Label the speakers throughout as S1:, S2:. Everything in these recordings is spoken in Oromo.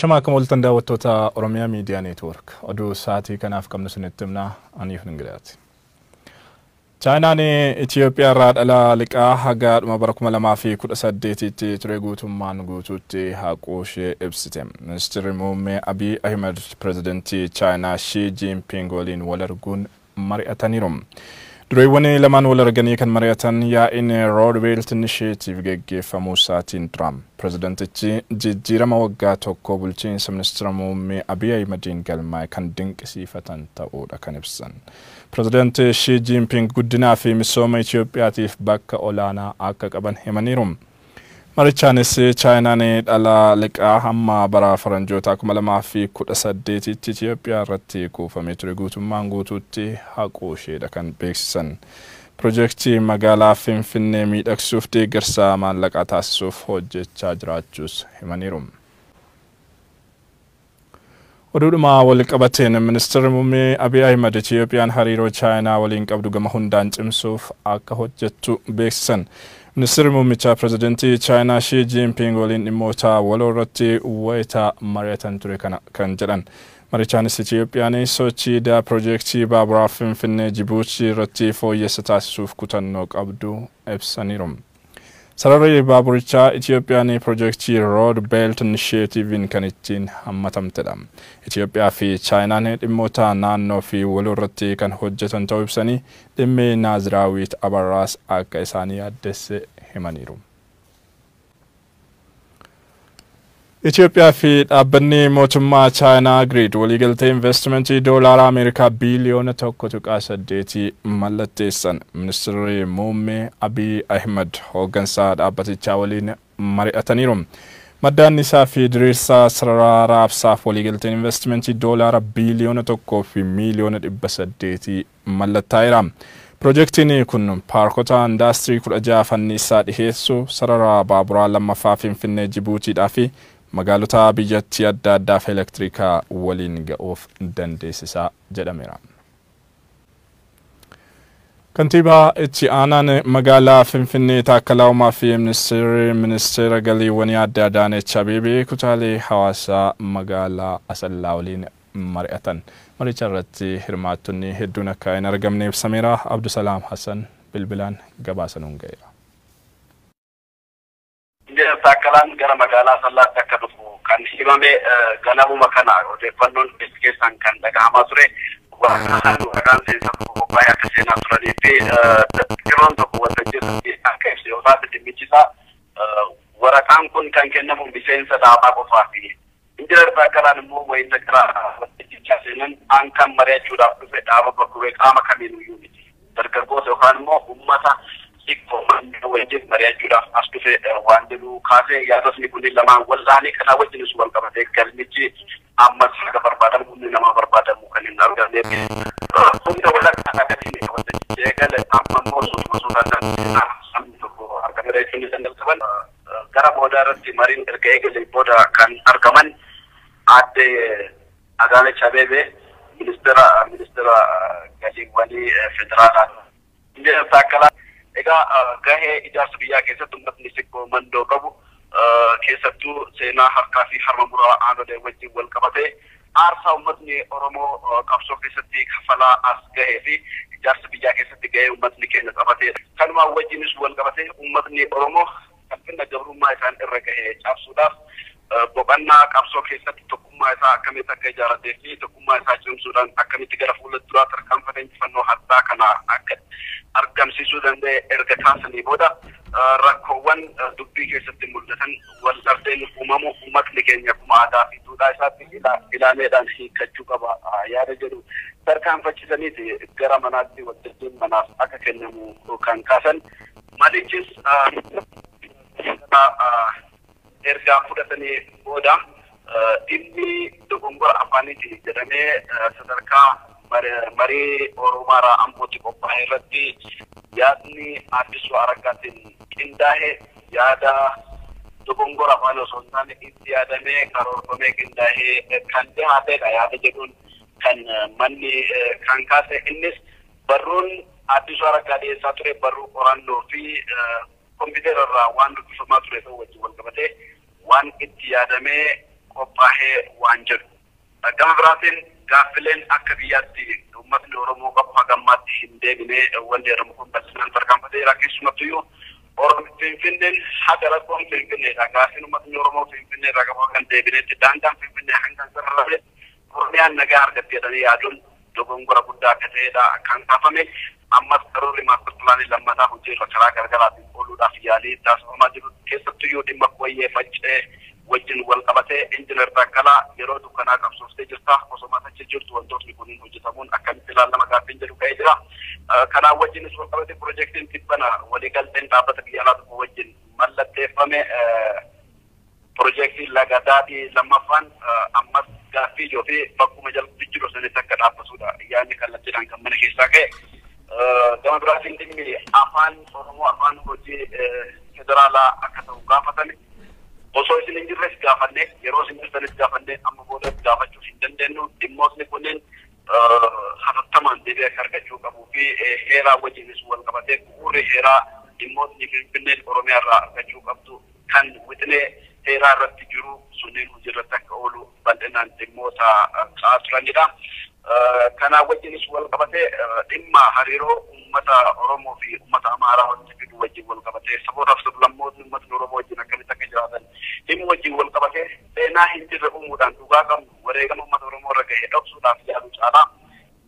S1: Shama akka mul'atan daawwattoota Oromiyaa Miidiyaa Neetwoork oduu sa'aatii kanaaf qabnu sinitti himnaa aniif Ingiliyaati. Chaayinaan Itoophiyaa irraa dhala liqaa haga dhuma bara kuma lamaa fi kudha saddeetitti ture guutummaan guutuutti haquu ishee ibsite. Ministeerri muummee Abiy Ahmed pirezidantii Chaayinaa Shii Jinping waliin wal arguun mari'ataniiru. Dureewwan lamaan wal arganii kan mari'atan yaa'iin Roodbeelt Inisheetiif geggeeffamuu isaatiin dura. Pirezidantichi jijjiirama waggaa tokko bulchiinsa ministeera muummee Abiy Ahmediin galmaa'e kan dinqisiifatan ta'uudha kan ibsan. Pirezidanti Shii Jinping guddinaa fi misooma Itoophiyaatiif bakka olaanaa akka qaban himaniiru. Marichaanis Chaayinaan dhala liqaa hamma bara faranjoota kuma lamaa fi kudha saddeetitti Itoophiyaa irratti kuufamee ture guutummaan guutuutti haquu isheedha kan beeksisan. Pirojektii magaalaa Finfinnee miidhagsuuf deeggarsa maallaqaa taasisuuf hojjechaa jiraachuus himaniiru. Oduudhuma wal qabateen ministeerri muummee Abiy Ahmed Itoophiyaan hariiroo Chaayinaa waliin qabdu gama hundaan cimsuuf akka hojjettu beeksisan. Ministeerri muummichaa pirezidantii Chaayinaa Shii Jinping waliin dhimmoota waloo irratti wayita mari'atan ture kan jedhan. Marichaanis Itoophiyaan sochii daa pirojektii baaburaa Finfinnee Jibuutii irratti fooyyessa taasisuuf kutannoo qabdu ibsaniiru. Sararri baaburichaa Itoophiyaan pirojektii Rood Beelt Inisheetiiviin kan ittiin hammatamtedha. Itoophiyaa fi Chaayinaan dhimmoota naannoo fi waloo irratti kan hojjetan ta'uu ibsanii dhimmi Naaziraawwiit Abarraas akka isaanii yaaddesse himaniiru. Itoophiyaa fi dhaabbanni mootummaa Chaayinaa Giriid waliigaltee investimentii doolaara Ameerikaa biiliyoona tokko tuqaa saddeetii mallatteessan. Ministeerri muummee Abiy Ahmed hooggansa dhaabbatichaa waliin mari'ataniiru. Maddaan isaa fi diriirsaa sararaa raabsaaf waliigalteen investimentii doolaara biiliyoona tokkoo fi miiliyoona dhibba saddeetii mallattaa'eera. Pirojektiin kun paarkota indaastirii kudha jaha fannisaa dhiheessu sarara baaburaa lammaffaa Finfinnee Jibuutiidhaa fi magaalota biyyattii adda addaaf elektirikaa waliin ga'uuf dandeessisaa jedhameera. Kantiibaa itti aanaan magaalaa Finfinnee Taakkalaa Uumaa fi ministeerri ministeera galiiwwanii adda Adaaneech Abeebee kutaalee hawaasaa magaalaa Asallaa waliin mari'atan. Maricha irratti hirmaattonni hedduun akka hin argamne ibsameera. Abdusalaam Hassan bilbilaan gabaasa nuun ga'eera.
S2: Taakkalaan gara magaalaa Asallaatti akka dhufu kan himame ganamuma kana odeeffannoon keessaan kan dhagahamaa ture. Waraqaan seensa qophaa'ee akka seenaa turanii fi yeroon tokko waltajjii akka ibsa yoo taate dhimmichisaa waraqaan kun kan kennamu miseensa dhaabaa qofaa fi injinar Taakkalaan immoo wayita gara waltajjichaa seenan an kan mari'achuudhaaf dhufe dhaaba bakka qaama kamiinuyyuu miti. Dargaggoota yookaan immoo uummata xiqqoo wajjin mari'achuudhaaf as dhufe waan jedhu kaasee yaadotni kunniin lamaan wallaanii kanaa wajjinis wal qabatee galmichi ammas haga barbaadamu humni namaa barbaadamu kan hin argamne hunda walakkaa dhagatiin waltajjichi eegale amma immoo suutuma suutaan sabni tokko argamera jechuun isaan jalqaban gara boodaa irratti mariin erga eegale booda kan argaman aadde Adaanech Abeebee ministeera ministeera galiiwwanii federaalaa. Injinar Taakkalaa egaa gahee ijaarsa biyyaa keessatti uummatni mandoo qabu keessattuu seenaa harkaa fi harma muraa aanolee wajjin wal qabatee aarsaa uummatni Oromoo qabsoo keessatti kafalaa as gahee fi. Ijaarsa biyyaa keessatti gahee uummatni keenya qabatee kanumaan wajjinis wal qabatee uummatni Oromoo salphina gabrummaa isaan irra gahee cabsuudhaaf boqannaa qabsoo keessatti tokkummaa isaa akkamitti akka ijaarratee fi tokkummaa isaa cimsuudhaan akkamitti gara fuula duraa tarkaanfatee injifannoo haddaa kana akka argamsiisuu danda'e erga taasisanii booda rakkoowwan dubbii keessatti mul'atan wal dhabdeen uumamu uummatni keenya akkuma aadaa fi duudhaa isaatti ilaameedhaan hiikkachuu qaba yaada jedhu tarkaanfachiisaniiti gara manaatti waltajjiin manaaf akka kennamu kan kaasan malichis ergaa fudhatanii booda dhimmi dogongora afaaniiti jedhamee sadarkaa marii oromaaraa ambootti qophaa'e irratti yaadni addisuu araggaatiin qindaa'e yaada dogongora afaan osoo hin taane itti yaadamee karoorfamee qindaa'ee kan dhiyaatedha yaada jedhuun kan manni kan kaase innis barruun addisuu araggaa dhiyeessaa ture barruu qorannoo fi kompiitara irraa waan dubbifamaa ture ta'uu wajjin wal qabatee waan itti yaadamee qophaa'ee waan jedhu. Gama biraatiin gaaffileen akka biyyaatti uummatni Oromoo qabu hagammaatti hin deebine wanni jedhamu kun bal'inaan tarkaanfateera keessumattuyyuu Oromoo Finfinneen haga rakkoon Finfinneedha. Gaaffiin uummatni Oromoo Finfinneerraa qabu kan deebineetti daangaan Finfinnee hanga sararame Oromiyaan nagaa argatti jedhanii yaaduun dogongora guddaa akka ta'edha kan kaafame. Ammas karoorri maastar pilaanii lammataa hojiirra karaa garaagaraatiin ooluudhaaf yaalii taasifamaa jiru keessattuyyuu dhimma wayyee faccee wajjin wal qabatee injiinar Taakkalaa yeroo dukkanaa qabsooftee jirta osoo matachi jirtu wantootni kunniin hojjetamuun akkamitti ilaalama gaaffiin jedhu ka'ee jira. Kanaan wajjinis wal qabate piroojeektiin tibbana waliigalteen dhaabbata biyya alaa tokko wajjin mallatteeffame piroojeektiin lagadaadhii lammaffaan ammas gaaffii ijoo fi bakkuma jalatti jiru sanitti akka dhaabbatudha. Yaadni kallattiidhaan kan mana keessaa ka'e. Gama biraatiin dhimmi afaan Oromoo afaan hojii federaalaa akka ta'u gaafatame. osoo isin hin jirres gaafanne yeroo isin jirtanis gaafanne amma booda gaafachuu hin dandeenyu dhimmootni kunneen hatattamaan deebii akka argachuu qabuu fi heeraa wajjinis wal qabatee bu'uurri heeraa dhimmootni finfinneen oromiyaa irraa argachuu qabdu kan wixinee heeraa irratti jiru sunniin hojiirratti akka oolu bal'inaan dhimmoota ka'aa turanidha. Kanaa wajjinis wal qabatee dhimma hariiroo uummata Oromoo fi uummata Amaaraa walitti fidu wajjin wal qabatee sabootaaf sablammootni uummatni Oromoo wajjin akkamitti akka jiraatan dhimma wajjin wal qabatee seenaa hin jirre uumuudhaan dhugaa qabnu wareegama uummata Oromoo irra gahee dhoksuudhaaf yaalu caalaa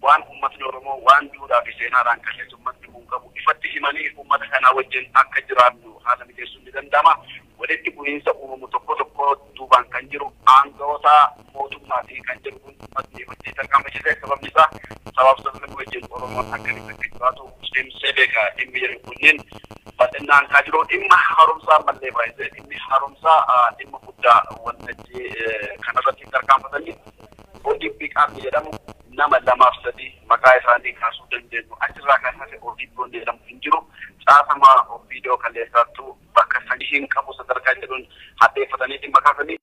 S2: waan uummatni Oromoo waan duudhaa fi seenaadhaan kalleessu uummatni kun qabu ifatti himanii uummata kanaa wajjin akka jiraannu haala mijeessuun ni danda'ama. Walitti bu'iinsa uumamu tokko tokko duubaan kan jiru aangawoota mootummaatii kan jiru kun uummatni ifatti tarkaanfachisee sababni isaa sabaaf sabni wajjin Oromoon akkamitti akka jiraatu cimsee beeka dhimmi jedhu kunniin bal'inaan kaa jiru. Dhimma haaromsaa mallee baay'isee dhimmi haaromsaa dhimma guddaa waltajjii kanarratti tarkaanfatanii ODP qaamni jedhamu nama lamaaf sadii maqaa isaanii kaasuu dandeenyu achirraa kan hafe ODP jedhamu hin jiru. Caasama viidiyoo kalleessaattuu bakka sadii hin qabu sadarkaa jedhuun hadheeffatanii dhimma kaasanii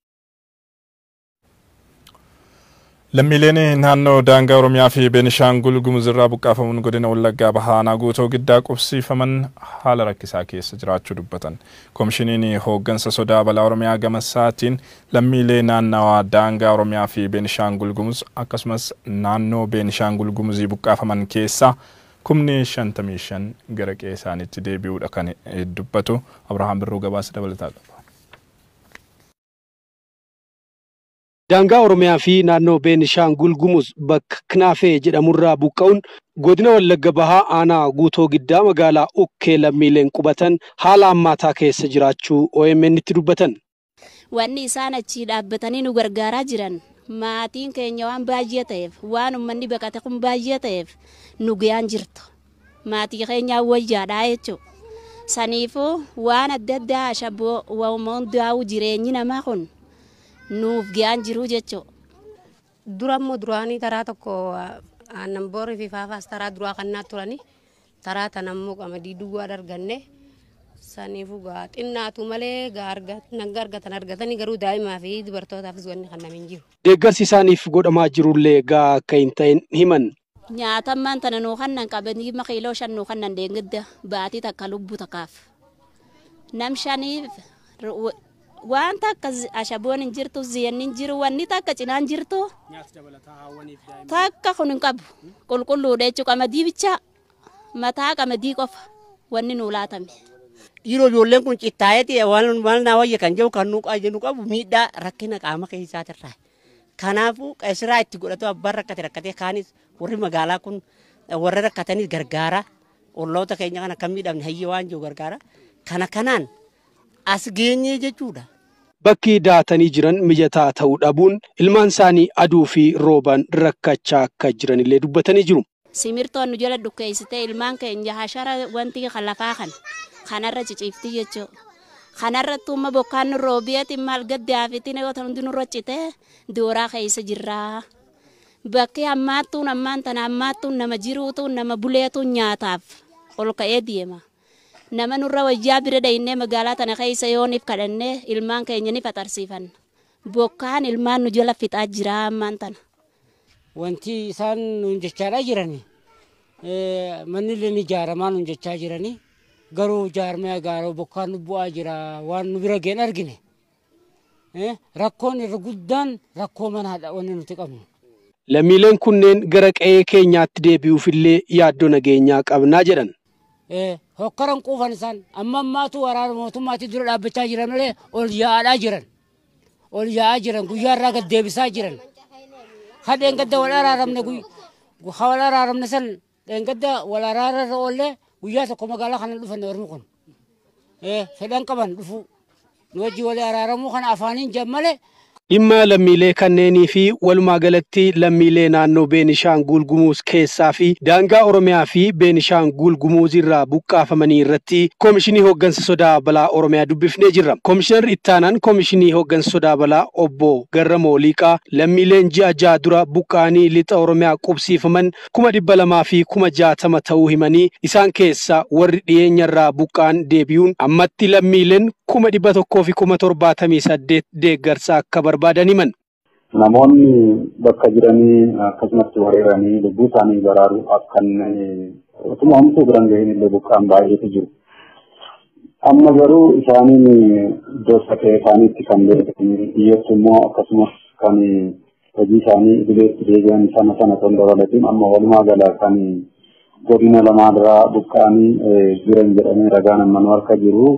S1: Lammiileen naannoo daangaa Oromiyaa fi Beenishaangul Gumuz irraa buqqaafamuun godina Wallaggaa Bahaa guutoo giddaa qubsiifaman haala rakkisaa keessa jiraachuu dubbatan. Koomishiniin hooggansa sodaa balaa Oromiyaa gama isaatiin lammiilee naannawaa daangaa Oromiyaa fi Beenishaangul Gumuz akkasumas naannoo Beenishaangul Gumuzii buqqaafaman keessaa kumni shantamii shan gara qe'ee isaaniitti deebi'uudha kan dubbatu. Abrahaam Birruu gabaasa dabalataa qaba.
S3: Daangaa Oromiyaa fi naannoo Beenishaangul Gumuz bakka Knaafee jedhamurraa buqqa'uun godina Wallagga Bahaa aanaa guutoo giddaa magaalaa Ukkee lammiileen qubatan haala hammaataa keessa jiraachuu OMN itti dubbatan.
S4: Wanni isaan achii dhaabbatanii nu gargaaraa jiran maatiin keenya waan baay'ee ta'eef waan uummanni baqate kun baay'ee ta'eef nu guyaan jirtu. Maatii keenyaa wayyaadhaa jechuudha. Saniifuu waan adda addaa shabboo uumamuun daa'u jireenyi namaa kun. nuuf ga'aan jiru jechuudha.
S5: Dura immoo duraanii taraa tokko aannan boorii fi faafaas taraa duraa turani taraa tan ammoo qamadii duwwaa arganne saniifuu gaa xinnaatu malee naga argatan argatanii garuu daa'imaa fi dubartootaafis wanni kanname hin jiru.
S3: Deeggarsi isaaniif godhamaa jirullee gaa akka hin ta'in himan.
S4: Nyaatammaan tana nuu kannan qabanii makiiloo shan nuu kannan deengidda baatii takka lubbuu takkaaf. Nam shaniif waan takka ashaboon hin jirtu ziyyanni hin jiru wanni takka cinaan jirtu takka kun hin qabu qulqulluudha jechuudha qamadii bichaa mataa qamadii qofa wanni nuu laatame.
S6: Yeroo ijoolleen kun cittaa'eeti waan naa wayya kan jiru kan nu qabu miidhaa rakkina qaama keessaatirraa. Kanaafuu qeessiraa itti godhatu abbaan rakkate rakkatee kaanis warri magaalaa kun warra rakkatanis gargaara. Olloota keenya kana kan miidhamne hayyee waan jiru gargaara. Kana kanaan as geenyee jechuudha.
S3: Bakki daatanii jiran mijataa ta'uu dhabuun ilmaan isaanii aduu fi roobaan rakkachaa akka jiranillee dubbatanii jiru.
S4: Simirtoon nu jala dukkeessitee ilmaan keenya hashara wanti lafaa kana kanarra ciciifti jechuudha. Kanarratti umma bokkaan nu roobiyeeti maal gaddaa fi tina yoo ta'u hundi nurra citee dooraa keessa jirra. Bakki hammaattuun ammaan tana hammaattuun nama jiruutuun nama buleetuun nyaataaf ol ka'ee deema. nama nurra wayyaa bira dhayinnee magaalaa tana keessa yooniif kadhannee ilmaan keenya ni faxarsiifanna. Bokkaan ilmaan nu jala fixaa jira ammaan.
S6: Wanti isaan nuun jechaadhaa jirani manni illee ni ijaaramaa nuun jechaa jirani garuu ijaarmee gaaroo bokkaan nu bu'aa jira waan nu bira ga'een argine.
S7: Rakkoon irra guddaan rakkoo manaadha wanni nuti qabnu.
S3: Lammiileen kunneen gara qe'ee keenyaatti deebi'uufillee yaaddoo nageenyaa qabnaa jedhan.
S7: Hokkaran quufan isaan amma ammaatu waraana mootummaatii dura dhaabbachaa jiran malee ol yaa'aa jiran. Ol yaa'aa jiran guyyaa irraa gad deebisaa jiran. Hadheen gadda wal araaramne wal araaramne san dheengadda wal araararra oollee tokko magaalaa kana dhufan ormi kun. Fedhan qaban dhufu. Nu wajji wal araaramuu kana afaaniin jammale
S3: Dhimma lammiilee kanneenii fi walumaa galatti lammiilee naannoo Beenishaangul Gumuuz keessaa fi daangaa Oromiyaa fi Beenishaangul Gumuuz irraa buqqaafamanii irratti Koomishinii Hooggansa Sodaa Balaa Oromiyaa dubbifnee jirra. Koomishinar Ittaanaan Koomishinii Hooggansa Sodaa Balaa Obbo Garramoo Liiqaa lammiileen ji'a ja'a dura buqqaanii lixa Oromiyaa qubsiifaman kuma dhibba lamaa fi kuma jaatama ta'uu himanii isaan keessaa warri dhiyeenyarraa buqqaan deebi'uun ammatti lammiileen kuma dhibba tokkoo fi kuma torbaatamii saddeet deeggarsa akka barbaadan himan.
S8: Namoonni bakka jiranii akkasumatti wareeranii lubbuu isaanii baraaruudhaaf kan utuma homtuu biran ga'in illee buqqaan baay'eetu jiru. Amma garuu isaaniin iddoo sakee isaaniitti kan beekanii biyyooti immoo akkasumas kan hojii isaanii idileetti deebi'an sana sana kan dabalatiin amma walumaa gala kan godina lamaanirraa buqqaanii jiran jedhamee ragaan amma nu harka jiru.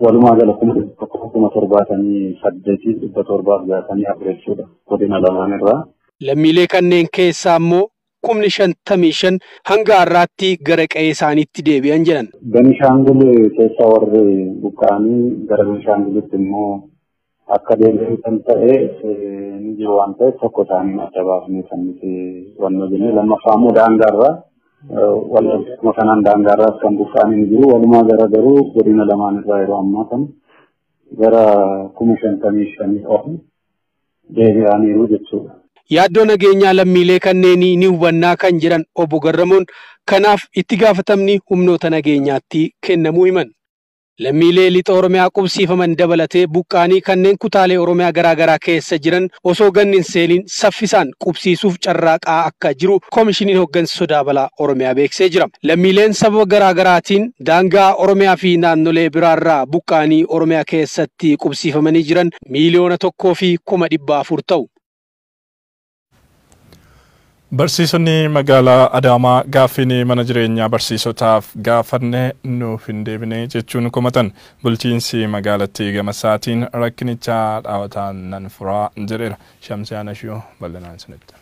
S8: Walumaa gala kuma tokko kuma torbaatamii saddeetii dhibba torbaaf jaatamii afur jechuudha godina lamaan irraa.
S3: Lammiilee kanneen keessaa immoo kumni shantamii shan hanga har'aatti gara qe'ee isaaniitti deebi'an jedhan.
S8: Benishaangul keessa warri buqqaanii gara Benishaangulitti immoo akka deebi'an ta'e ni jiru waan ta'eef tokko isaanii adda baafnee kan nuti wanno jennee lammaffaa immoo daangaarraa waluma kanaan daangaarraas kan buqqaanii jiru walumaa gara garuu godina lamaan irraa yeroo ammaa kana gara kuma shantamii shanii ol deebi'aniiru jechuudha.
S3: Yaaddoo nageenyaa lammiilee kanneenii ni hubannaa kan jedhan obbo Garramoon kanaaf itti gaafatamni humnoota nageenyaatti kennamuu himan. Lammiilee lixa Oromiyaa qubsiifaman dabalatee buqqaanii kanneen kutaalee Oromiyaa garaagaraa keessa jiran osoo gannin seeliin saffisaan qubsiisuuf carraaqaa akka jiru koomishiniin hooggansa sodaa balaa Oromiyaa beeksisee jira. Lammiileen sababa garaagaraatiin daangaa Oromiyaa fi naannolee biraarraa buqqaanii Oromiyaa keessatti qubsiifamanii jiran miiliyoona tokkoo fi kuma dhibba afur ta'u.
S1: Barsiisonni magaalaa Adaamaa gaaffiin mana jireenyaa barsiisotaaf gaafanne nuuf hin deebine jechuun komatan bulchiinsi magaalattii gama isaatiin rakkinicha dhaawataan nan furaa jedheera. Shamsiyaan Ashiyoo bal'inaan sinitti.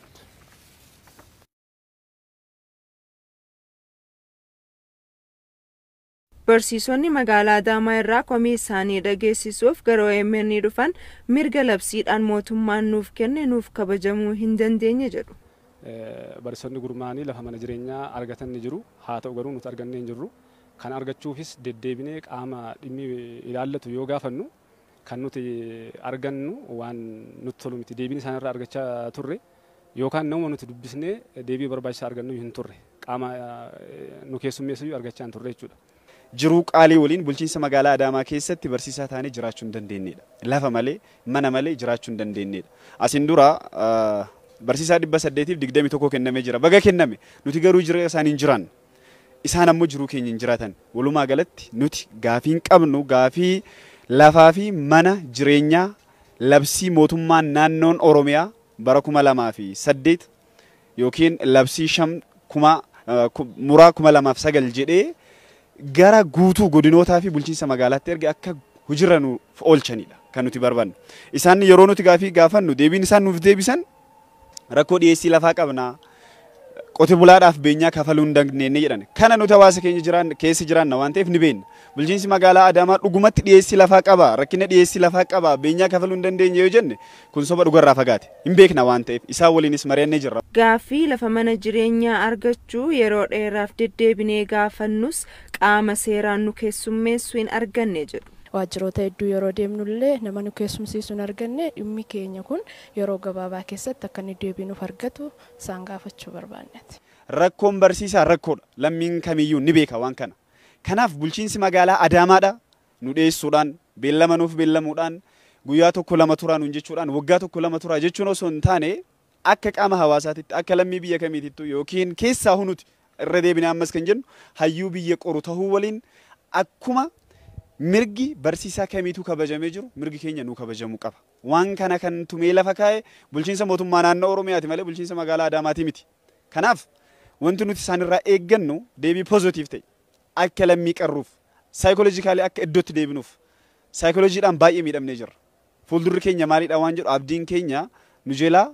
S9: Barsiisonni magaalaa Adaamaa irraa komii isaanii dhageessisuuf gara OMN dhufan mirga labsiidhaan mootummaan nuuf kenne nuuf kabajamuu hin dandeenye jedhu.
S10: Barsiisonni gurmaanii lafa mana jireenyaa argatan jiru haa ta'u garuu nuti argannee jirru kan argachuufis deddeebinee qaama dhimmi ilaallatu yoo gaafannu kan nuti argannu waan nutti tolu miti deebiin isaanirraa argachaa turre yookaan nama nuti dubbisnee deebii barbaachisaa argannu hin turre qaama nu keessummeessu argachaa hin turre jechuudha.
S11: Jiruu qaalii waliin bulchiinsa magaalaa Adaamaa keessatti barsiisaa taanee jiraachuu hin dandeenyedha. Lafa malee mana malee jiraachuu hin dandeenyedha. Asin dura barsiisaa dhibba saddeetiif digdami tokko kennamee jira. Baga kenname nuti garuu jira isaanii hin jiraanne. Isaan ammoo jiruu keenya hin jiraatan. Walumaa galatti nuti gaafii hin qabnu gaafii lafaa fi mana jireenyaa labsii mootummaan naannoon Oromiyaa bara kuma lamaa fi saddeet yookiin labsii shan kuma muraa kuma lamaaf sagal jedhee gara guutuu godinootaa fi bulchiinsa magaalaatti erga akka hujirra nuuf oolchanidha kan nuti barbaannu. Isaan yeroo nuti gaafii gaafannu deebiin isaan nuuf deebisan rakkoo dhiyeessii lafaa qabnaa qote bulaadhaaf beenyaa kafaluu hin dandeenye jedhan. Kana nuti hawaasa keenya jiraan keessa jiraanna waan ta'eef ni beekna bulchiinsi magaalaa adaamaa dhugumatti dhiyeessii lafaa qaba. Rakkina dhiyeessii lafaa qaba. Beenyaa kafaluu hin dandeenye yoo jenne kun soba dhugarraa fagaate. Hin beekna waan ta'eef. Isaan waliinis mari'annee jirra.
S9: Gaaffii lafa mana jireenyaa argachuu yeroo dheeraaf deddeebinee gaafannus qaama seeraan nu keessummeessu hin arganne jedhu.
S12: Waajjiroota hedduu yeroo deemnullee nama nu keessumsiisu hin arganne dhimmi keenya kun yeroo gabaabaa keessatti akka inni deebii nuuf argatu isaan gaafachuu barbaanneeti.
S11: Rakkoon barsiisaa rakkoodha. Lammiin kamiyyuu ni beeka waan kana. Kanaaf bulchiinsi magaalaa Adaamaadha nu dhiyeessuudhaan beellama nuuf beellamuudhaan guyyaa tokko lama turaa nuun jechuudhaan waggaa tokko lama turaa jechuun osoo hin taane akka qaama hawaasaatitti akka lammii biyya kamiitittu yookiin keessaa hunuti irra deebinee ammas kan jennu hayyuu biyya qoru tahuu waliin akkuma mirgi barsiisaa kamiitu kabajamee jiru mirgi keenya nuu kabajamuu qaba. Waan kana kan tumee lafa kaa'e bulchiinsa mootummaa naannoo Oromiyaati malee bulchiinsa magaalaa Adaamaati miti. Kanaaf wanti nuti isaanirraa eeggannu deebii pozitiif ta'e akka lammii qarruuf saayikooloojikaalii akka iddootti deebinuuf saayikooloojiidhaan baay'ee miidhamnee jirra. Fuuldurri keenya maalidha waan jedhu abdiin keenya nu jalaa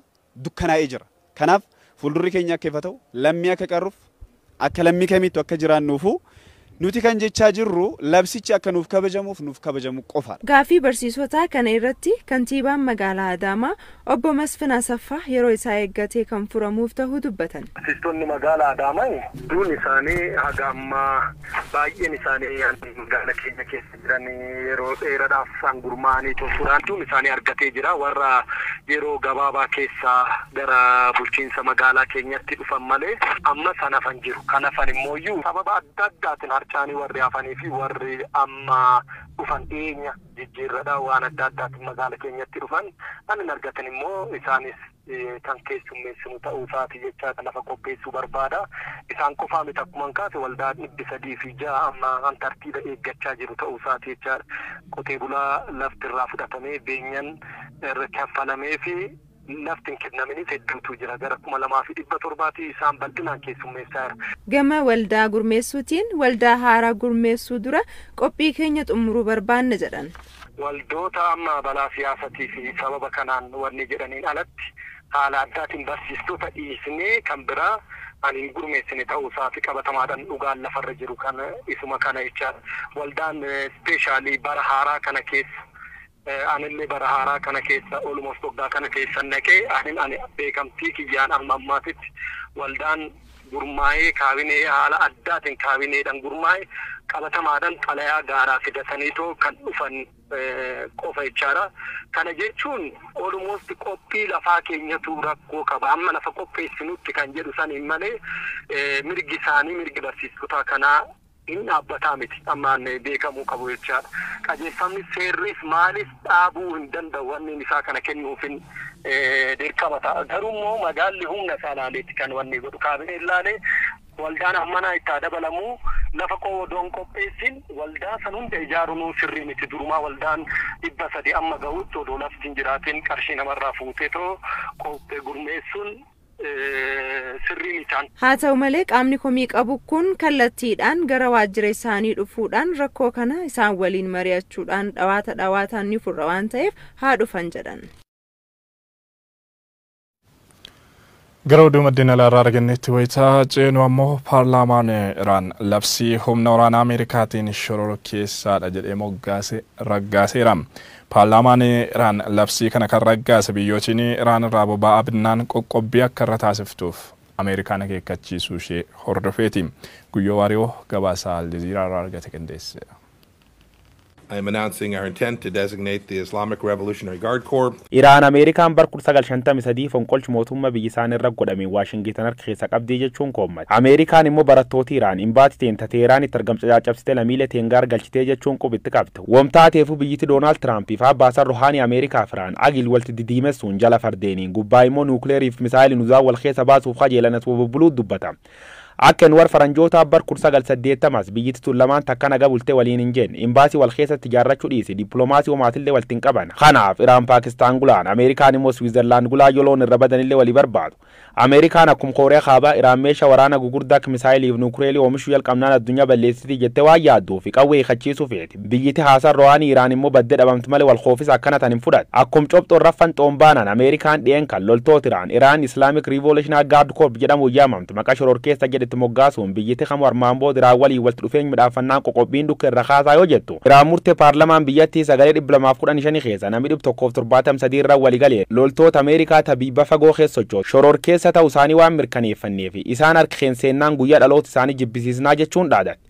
S11: dukkanaa'ee jira. Kanaaf fuuldurri keenya akka ifa ta'u lammii akka qarruuf akka lammii kamiittu akka jiraannuufu nuti kan jechaa jirru labsichi akka nuuf kabajamuuf nuuf kabajamu qofaadha.
S9: Gaafii barsiisotaa kana irratti kantiibaan magaalaa Adaamaa obbo Masfin Asaffaa yeroo isaa eeggatee kan furamuuf ta'uu dubbatan.
S13: Barsiistonni magaalaa Adaamaa duun isaanii haga ammaa baay'een isaanii magaala keenya keessa jiran yeroo dheeraadhaaf isaan gurmaa'anii duun isaanii argatee jira. Warra yeroo gabaabaa keessaa gara bulchiinsa magaalaa keenyatti dhufan malee amma san hafan jiru. Kan hafan immoo sababa adda addaatiin harcaanii warri hafanii fi warri amma dhufan dhiyeenya jijjiirradha waan adda addaatiin magaala keenyatti dhufan. Kan hin argatan immoo isaanis kan keessummeessinu ta'uu isaati jecha lafa qopheessuu barbaada. Isaan qofaa miti akkuma kaase waldaa dhibbi sadii fi ja'a amma kan tartiiba eeggachaa jiru ta'uu isaati jechaadha. Qotee bulaa lafti irraa fudhatamee beenyan kaffalamee fi lafti hin kennaminis hedduutu jira gara kuma lamaa fi dhibba torbaati isaan bal'inaan keessummeessaa.
S9: Gama waldaa gurmeessuutiin waldaa haaraa gurmeessuu dura qophii keenya xumuruu barbaanna jedhan.
S13: Waldoota amma balaa siyaasatii fi sababa kanaan wanni jedhaniin alatti haala addaatiin barsiistota dhiisnee kan biraa ani hin gurmeessine ta'uu isaati qabatamaadhaan dhugaan lafarra jiru kan isuma kana jechaadha. Waldaan ispeeshaalii bara haaraa kana keessa anillee bara haaraa kana keessa olumas waggaa kana keessa naqee anin ani beekamtii kiyyaan amma ammaatitti waldaan gurmaa'ee kaabinee haala addaatiin kaabineedhaan gurmaa'e qabatamaadhaan xalayaa gaaraa fidataniitoo kan dhufan qofa jechaadha. Kana jechuun olumosti qophii lafaa keenyatu rakkoo qaba. Amma lafa qopheessinutti kan jedhu saniin malee mirgi isaanii mirgi barsiistotaa kanaa hin dhaabbataa miti. Ammaan beekamuu qabu jechaadha. Qajeelfamni seerris maalis dhaabuu hin danda'u. Wanni isaa kana kennuufin dirqama ta'a. Garuu immoo magaalli humna isaa ilaaleetti kan wanni godhu. Kaabinee ilaalee waldaan ammanaa itti dabalamuu lafa qoodoon qopheessin. Waldaa san hunda ijaaruun sirrii miti. Durumaa waldaan dhibba sadi amma gahutti odoo lafti hin jiraatin. Qarshii namarraa fuutee too qophee gurmeessuun sirrii mitaan.
S9: Haa ta'u malee qaamni komii qabu kun kallattiidhaan gara waajjira isaanii dhufuudhaan rakkoo kana isaan waliin mari'achuudhaan dhawaata dhawaataan ni furra waan ta'eef haa dhufan jedhan.
S1: Gara oduu maddeen alaarraa argannetti wayitaa ceenu ammoo paarlaamaan Iraan labsii humna waraanaa Ameerikaatiin shoror keessaadha jedhee moggaase raggaaseera. Paarlaamaan Iraan labsii kana kan raggaase biyyootiin Iraan irraa boba'aa binnaan qoqqobbii akka irra taasiftuuf Ameerikaan akeekkachiisuu ishee hordofeeti. Guyyoo Waariyoo gabaasaa Aljaziiraa irraa argate qindeesse.
S14: I am announcing our intent to designate the Islamic Revolutionary Guard Corps.
S15: Iraan Ameerikaan bar 1953 fonqolchi mootummaa biyya isaan irra godhame Waashingitan harka keessa qabdii jechuun koommate. Ameerikaan immoo barattooti Iraan imbaati teenta Teheraan itti argamsa caccabsitee lammiilee teengaar galchitee jechuun qubitti qabte. Wamtaateefu biyyiti Doonaald Tiraampiif Abbaasan Ruhaanii Ameerikaaf Iraan agil walitti didiimessuun jala fardeeniin gubbaa immoo nuukileeriif misaayilii nuzaa wal keessa baasuuf qajeelanas bubbuluu dubbata. Akka war faranjoota bar kursa gal saddeettamas biyyiti tun lamaan takka naga bultee waliin hin jenne imbaasii wal keessatti ijaarrachuu dhiise dippiloomaasii homaatillee waltiin qaban kanaaf iraan paakistaan gulaan ameerikaan immoo swiizerlaand gulaa yoloon irra badanillee walii barbaadu ameerikaan akkuma kooriyaa kaabaa iraan meeshaa waraana gugurdaa misaayiliif nuukileelii oomishuu jalqabnaan addunyaa balleessitii jettee waan yaadduu fi qawwee hiikachiisuu feeti biyyiti haasan ro'aanii iraan immoo baddee dhabamti malee wal koofisa akkana tan hin fudhate akkuma cobxoon raffan xoombaanaan ameerikaan dhiyeen kan loltoota iraan iraan islaamik riivoolushinaal gaard korp jedhamu yaamamtu maqaa shoror keessa jedhetti moggaasuun biyyatti kamu armaan booda iraan waliin walitti dhufeenya midhaafannaan qoqqobbiin dukka irra kaasaa yoo jettu iraan murtee paarlamaan biyyattii sagalee dhibba lamaaf kudhan shanii keessa namni dhibba tokkoof torbaatam sadii irra walii galee loltoota ameerikaa tabiibba fagoo keessa sochoota shoror keessa ta'u isaanii waan mirkaneeffanneef isaan harka keensennaan guyyaa dhaloota isaanii jibbisiisnaa jechuun dhaadate.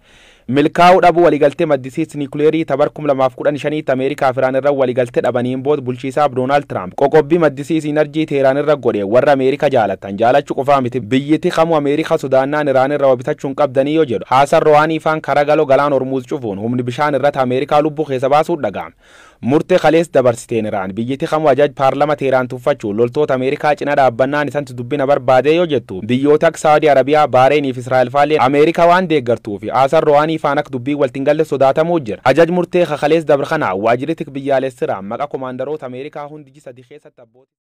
S15: Niikuleerii tabar kum lamaaf kudhan shaniitti ameerikaa fi iraan irra waliigaltee dhabaniin booda bulchiisaaf doonaald tiraamp qoqqobbii maddisiis inarjii teeraan irra godhe warra ameerikaa jaalatan jaalachuu qofaa miti biyyiti kamuu ameerikaa sodaannaan iraan irra wabitachuun qabdanii yoo jedhu haasan ro'aanii faan karaa galoo galaan hormuuz cufuun humni bishaan irratti ameerikaa lubbuu keessa baasuun dhaga'ame murtee kalees dabarsiteen iraan biyyatti kamuu ajaj paarlama teeraan tuffachuun loltoota ameerikaa cina dhaabbannaan isantu dubbina barbaadee yoo jettu biyyoota akka saawudii arabiyaa baareeniif israa'el faallee ameerikaa waan deeggartuu fi aasar ro'aanii faan akka dubbii waltiin galle sodaatamuu jira ajaj murtee kakalees dabar kana waajjirri tik biyyaalessiraan maqa komaandaroota ameerikaa hundi sadii keessatti abbooti.